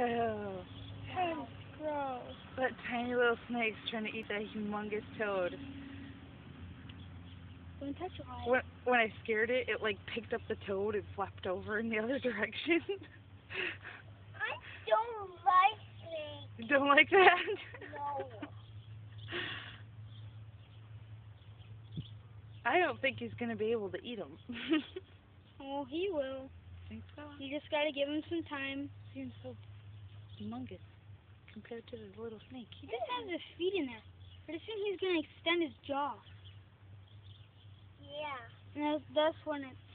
Ew. That's gross. That tiny little snake's trying to eat that humongous toad. Don't touch eye. When, when I scared it, it like picked up the toad and flapped over in the other direction. I don't like snakes. you don't like that? No. I don't think he's gonna be able to eat them. Oh, he will. think so? You just gotta give him some time. Seems so humongous compared to the little snake. He just has his feet in there. Pretty soon he's gonna extend his jaw. Yeah. And that's, that's when it's